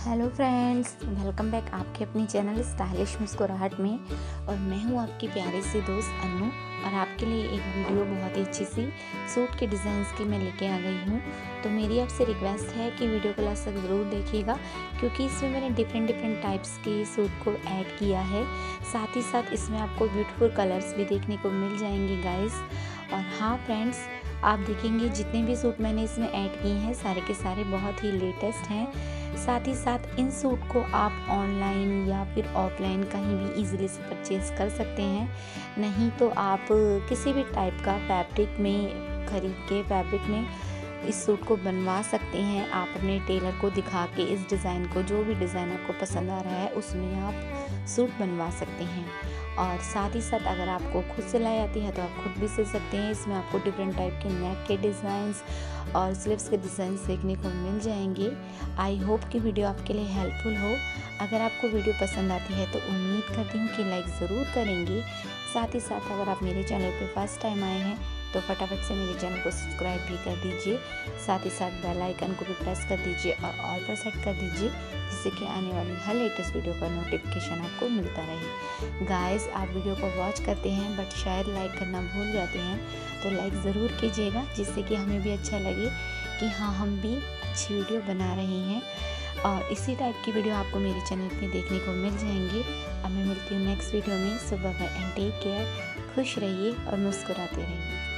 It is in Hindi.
हेलो फ्रेंड्स वेलकम बैक आपके अपनी चैनल स्टाइलिश मुस्कुराहट में। और मैं हूँ आपकी प्यारी सी दोस्त अनु। और आपके लिए एक वीडियो बहुत ही अच्छी सी सूट के डिज़ाइंस की मैं लेके आ गई हूँ। तो मेरी आपसे रिक्वेस्ट है कि वीडियो को लास्ट तक ज़रूर देखिएगा, क्योंकि इसमें मैंने डिफरेंट डिफरेंट टाइप्स के सूट को ऐड किया है। साथ ही साथ इसमें आपको ब्यूटीफुल कलर्स भी देखने को मिल जाएँगे गाइस और हाँ फ्रेंड्स आप देखेंगे जितने भी सूट मैंने इसमें ऐड किए हैं, सारे के सारे बहुत ही लेटेस्ट हैं। साथ ही साथ इन सूट को आप ऑनलाइन या फिर ऑफलाइन कहीं भी इजीली से परचेज़ कर सकते हैं। नहीं तो आप किसी भी टाइप का फैब्रिक में, ख़रीद के फैब्रिक में इस सूट को बनवा सकते हैं। आप अपने टेलर को दिखा के, इस डिज़ाइन को, जो भी डिज़ाइन आपको पसंद आ रहा है, उसमें आप सूट बनवा सकते हैं। और साथ ही साथ अगर आपको खुद सिलाई आती है तो आप खुद भी सिल सकते हैं। इसमें आपको डिफरेंट टाइप के नेक के डिज़ाइंस और स्लीव्स के डिज़ाइन देखने को मिल जाएँगे। आई होप कि वीडियो आपके लिए हेल्पफुल हो। अगर आपको वीडियो पसंद आती है तो उम्मीद करती हूँ कि लाइक ज़रूर करेंगे। साथ ही साथ अगर आप मेरे चैनल पर फ़र्स्ट टाइम आए हैं तो फटाफट से मेरे चैनल को सब्सक्राइब भी कर दीजिए। साथ ही साथ बेल आइकन को भी प्रेस कर दीजिए और ऑल पर सेट कर दीजिए, जिससे कि आने वाली हर लेटेस्ट वीडियो का नोटिफिकेशन आपको मिलता रहे। गाइस आप वीडियो को वॉच करते हैं बट शायद लाइक करना भूल जाते हैं तो लाइक ज़रूर कीजिएगा, जिससे कि हमें भी अच्छा लगे कि हाँ हम भी अच्छी वीडियो बना रहे हैं। और इसी टाइप की वीडियो आपको मेरे चैनल पे देखने को मिल जाएँगी। अब मैं मिलती हूँ नेक्स्ट वीडियो में। सुबह बाय एंड टेक केयर खुश रहिए और मुस्कुराते रहिए।